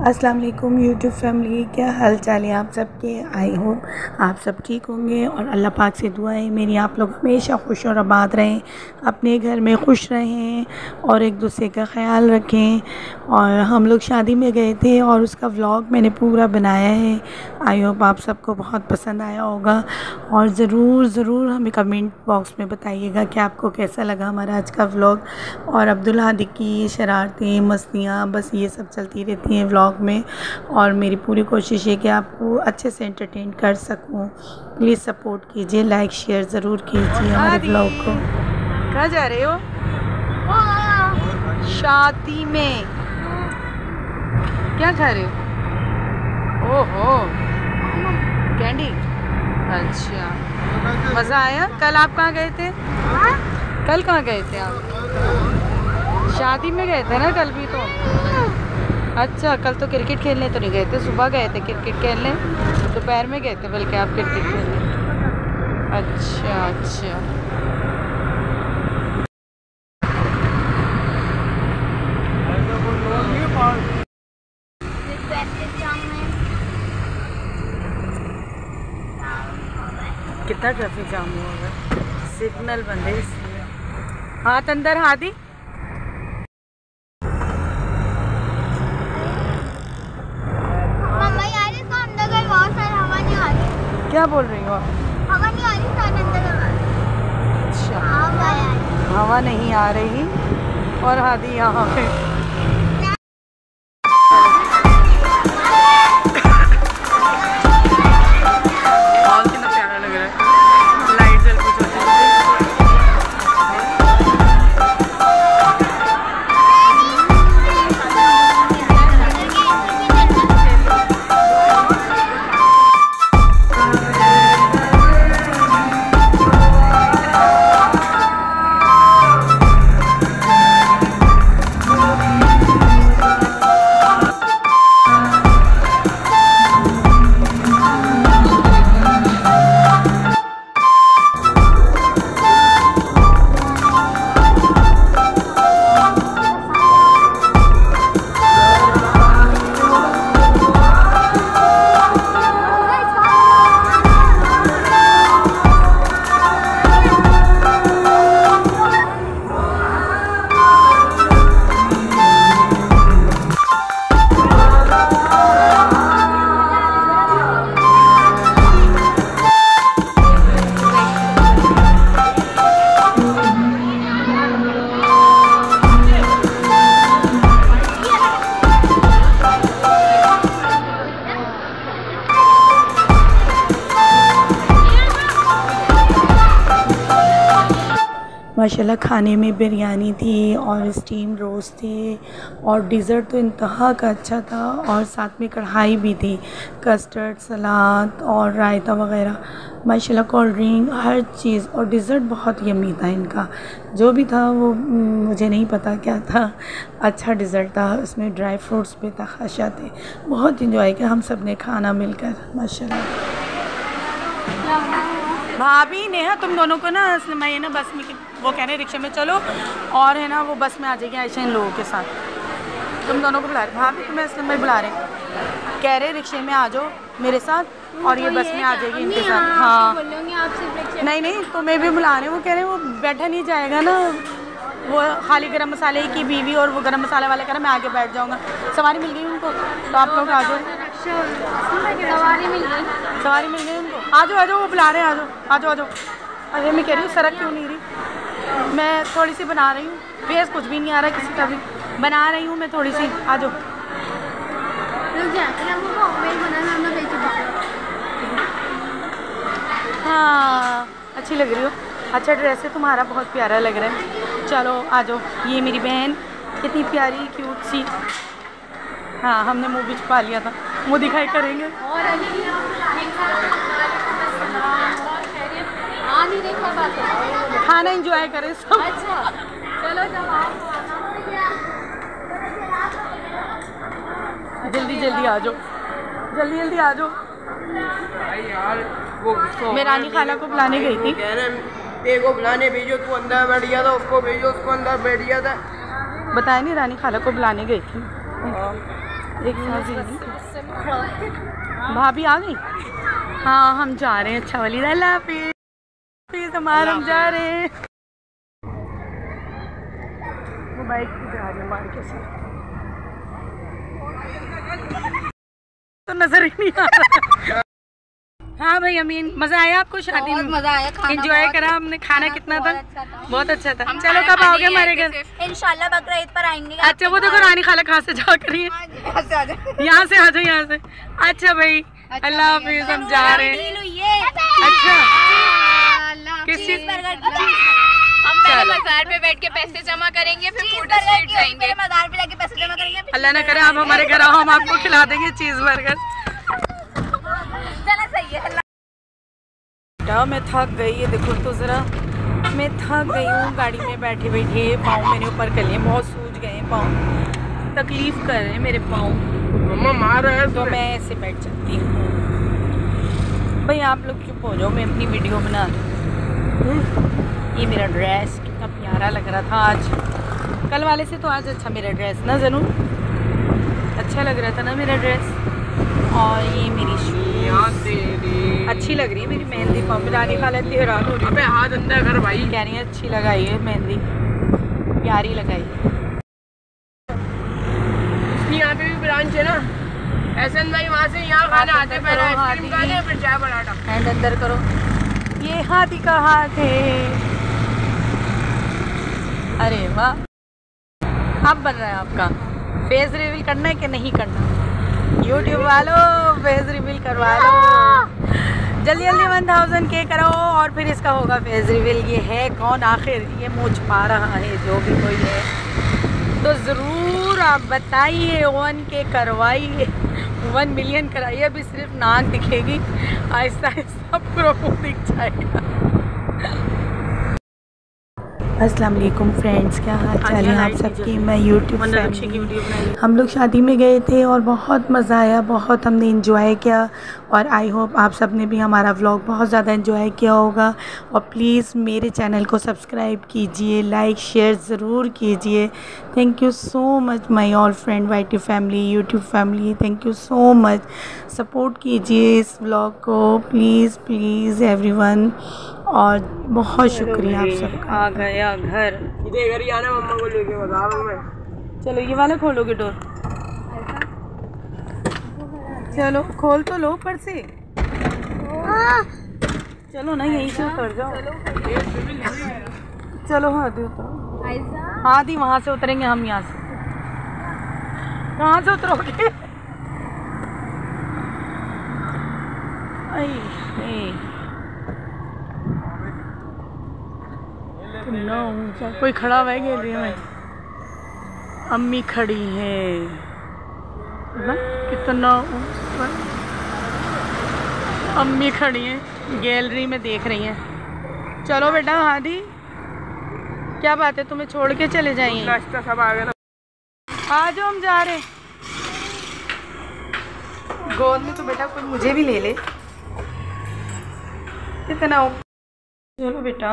अस्सलाम वालेकुम YouTube family क्या हाल चाल है आप सबके? आई होप आप सब ठीक होंगे और अल्लाह पाक से दुआ है, मेरी आप लोग हमेशा खुश और आबाद रहें, अपने घर में खुश रहें और एक दूसरे का ख्याल रखें। और हम लोग शादी में गए थे और उसका व्लॉग मैंने पूरा बनाया है। आई होप आप सबको बहुत पसंद आया होगा और ज़रूर ज़रूर हमें कमेंट बॉक्स में बताइएगा कि आपको कैसा लगा हमारा आज का व्लॉग और अब्दुल की शरारतें, मस्तियाँ, बस ये सब चलती रहती हैं व्लॉग ब्लॉग में। और मेरी पूरी कोशिश है कि आपको अच्छे से एंटरटेन कर सकूँ। प्लीज़ सपोर्ट कीजिए लाइक शेयर ज़रूर कीजिए हमारे ब्लॉग को। कहाँ जा रहे हो? शादी में। क्या खा रहे हो? ओहो। कैंडी अच्छा। मज़ा आया? कल आप कहाँ गए थे? कल कहाँ गए थे आप? शादी में गए थे ना कल भी तो? अच्छा कल तो क्रिकेट खेलने तो नहीं गए थे। सुबह गए थे क्रिकेट खेलने। दोपहर में गए थे बल्कि आप क्रिकेट खेलने। अच्छा अच्छा। कितना ट्रैफ़िक जाम हुआ सिग्नल बंद हाथ अंदर हाथी क्या बोल रही हो हवा नहीं आ रही अच्छा। हवा हवा नहीं आ रही। और हादी यहाँ पे माशाल्लाह खाने में बिरयानी थी और स्टीम रोस्ट थे और डिज़र्ट तो इंतहा का अच्छा था और साथ में कढ़ाई भी थी कस्टर्ड सलाद और रायता वगैरह। माशाल्लाह कोल्ड ड्रिंक हर चीज़ और डिज़र्ट बहुत यमी था इनका। जो भी था वो मुझे नहीं पता क्या था। अच्छा डिज़र्ट था, उसमें ड्राई फ्रूट्स भी था खशा थे बहुत इंजॉय किया हम सबने खाना मिलकर, माशाल्लाह। भाभी नेहा तुम दोनों को ना मैं ना बस में वो कह रहे हैं रिक्शे में चलो। और है ना वो बस में आ जाएगी ऐसे इन लोगों के साथ। तुम दोनों को बुला रहे भाभी तुम्हें इसलिए मैं बुला रहे कह रहे रिक्शे में आ जाओ मेरे साथ और ये बस में आ जाएगी इनके साथ। हाँ नहीं नहीं तुम्हें भी बुला रहे वो कह रहे हैं वो बैठा नहीं जाएगा ना। वो खाली गरम मसाले की बीवी और वो गरम मसाले वाले कह रहे मैं आगे बैठ जाऊँगा। सवारी मिल गई उनको तो आप लोग आ जाओ। सवारी मिल गई। सवारी मिल गई उनको आ जाओ आ जाओ वो बुला रहे हैं आ जाओ आ जाओ आ जाओ। अरे मैं कह रही हूँ सड़क क्यों नहीं रही? मैं थोड़ी सी बना रही हूँ। फेस कुछ भी नहीं आ रहा किसी का भी। बना रही हूँ मैं थोड़ी सी। आ जाओ। हाँ अच्छी लग रही हो। अच्छा ड्रेस है तुम्हारा बहुत प्यारा लग रहा है। चलो आ जाओ। ये मेरी बहन कितनी प्यारी क्यूट सी। हाँ हमने मुँह भी छुपा लिया था। मुँह दिखाई करेंगे। और खाना इंजॉय करें सब। अच्छा चलो जल्दी जल्दी आ जाओ। जल्दी जल्दी आ जाओ। मैं रानी खाला को बुलाने गई थी। तेरे को बुलाने भेजो तू अंदर बैठ गया था उसको भेजो उसको अंदर बैठ गया था। बताया नहीं रानी खाला को बुलाने गई थी। से नहीं। भाभी आ गई? हाँ हम जा रहे हैं। अच्छा वाली। अल्लाह हाफिज। हमारा हम जा रहे हैं। वो बाइक जा रहे हैं मार के तो नज़र ही नहीं आ रहा। हाँ भाई अमीन मज़ा आया आपको शादी में? मज़ा आया खाना एंजॉय करा हमने खाना कितना था? बहुत अच्छा था। बहुत अच्छा था। चलो कब आओगे हमारे घर। इंशाल्लाह बकरा ईद पर आएँगे अच्छा वो देखो रानी खाला कहाँ से जा कर रही है? यहाँ से आ जाओ। यहाँ से। अच्छा भाई अल्लाह हाफिज हम जा रहे हैं। अच्छा। किस चीज़- हम बाज़ार पे बैठ के पैसे जमा करेंगे फिर जाएँगे। बाज़ार पे जाके पैसे जमा करेंगे अल्लाह ना करे आप हमारे घर आओ हम आपको खिला देंगे चीज़ बर्गर चला सही है अल्लाह बेटा मैं थक गई है देखो तो ज़रा। मैं थक गई हूँ गाड़ी में बैठे बैठे पाँव मेरे ऊपर कर लिए बहुत सूझ गए हैं पाँव। तकलीफ़ कर रहे हैं मेरे पाँव। मम्मा मार रहा है तो मैं ऐसे बैठ जाती हूँ। भाई आप लोग चुप हो जाओ मैं अपनी वीडियो बना रही ये मेरा ड्रेस कितना प्यारा लग रहा था आज। कल वाले से तो आज अच्छा मेरा ड्रेस ना ज़रूर? अच्छा लग रहा था ना मेरा ड्रेस? और ये मेरी शूज़ दे दे अच्छी लग रही है मेरी मेहंदी। पाँव में रानी खाला इतनी हैरान हो रही है। हाथ अंदर कर भाई। कह रही है अच्छी लगाई है मेहंदी। प्यारी लगाई है। इसकी यहाँ पे भी ब्रांच है ना। एहसन भाई वहाँ से यहाँ खाना आते पहले आइसक्रीम। खाते फिर चाय पराठा। हैंड अंदर करो। ये हाथी का हाथ है। अरे वाह। अब बन रहा है आपका। फेस रिवील करना है कि नहीं करना? यूट्यूब वालों फेस रिवील करवा लो। जल्दी जल्दी वन थाउज़ेंड के करो और फिर इसका होगा फेस रिवील ये है कौन आखिर? ये मुझ पा रहा है जो भी कोई है। तो ज़रूर आप बताइए वन के करवाइए। वन मिलियन कराइए अभी सिर्फ़ नाक दिखेगी। आहिस्ता आहिस्ता पूरा मुँह दिख जाएगा। अस्सलाम वालेकुम फ्रेंड्स क्या हाल हाँ चाल है आप सबकी? मैं यूट्यूब फैमिली हम लोग शादी में गए थे और बहुत मज़ा आया बहुत हमने इंजॉय किया। और आई होप आप सबने भी हमारा व्लॉग बहुत ज़्यादा इंजॉय किया होगा। और प्लीज़ मेरे चैनल को सब्सक्राइब कीजिए लाइक शेयर ज़रूर कीजिए। Thank you so much my all friend Y T family YouTube family thank you so much support कीजिए इस व्लॉग को। प्लीज़ प्लीज़ एवरीवन और बहुत शुक्रिया आप सबका। आ गया घर। इधर घर ही आना मम्मा को लेके बता रहा मैं। चलो ये वाला खोलोगे डोर? चलो खोल तो लो ऊपर से। चलो ना यहीं से उतर जाओ। चलो हाँ दी उतरो। हाँ दी वहाँ से उतरेंगे हम यहाँ से। कहाँ से उतरोगे? आई, कितना ऊँचा कोई खड़ा हुआ है गैलरी में? अम्मी खड़ी है। ना कितना ऊपर अम्मी खड़ी हैं गैलरी में देख रही हैं। चलो बेटा हादी क्या बात है तुम्हें छोड़ के चले जाइए। नाश्ता सब आ गया। ना आ जाओ हम जा रहे हैं। गोद में तो बेटा कोई मुझे भी ले ले। कितना ऊपर- चलो बेटा।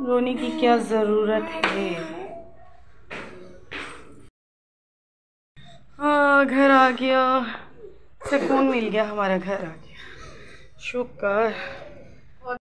रोने की क्या ज़रूरत है? हाँ घर आ गया। सुकून मिल गया हमारा घर आ गया। शुक्र।